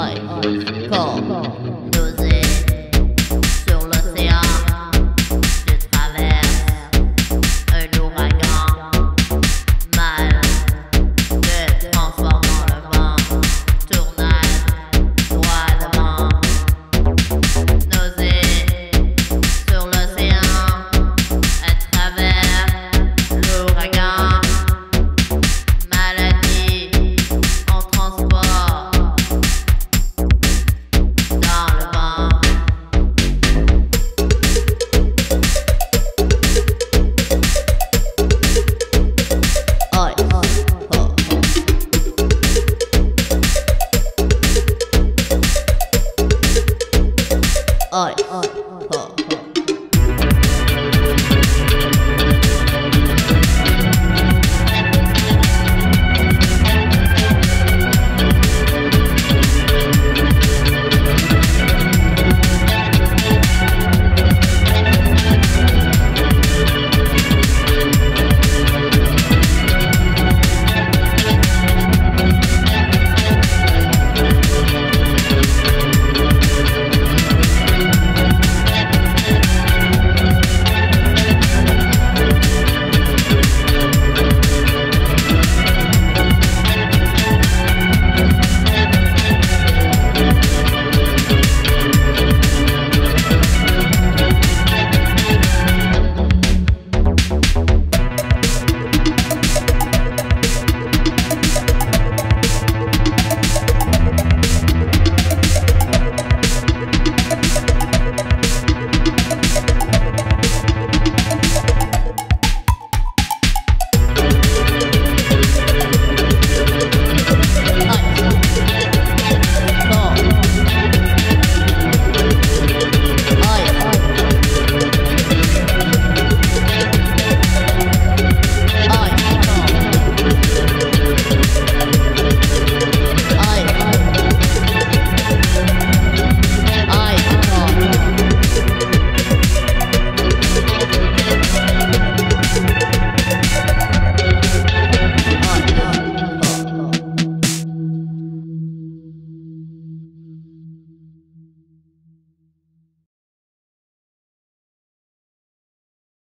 二个。爱爱。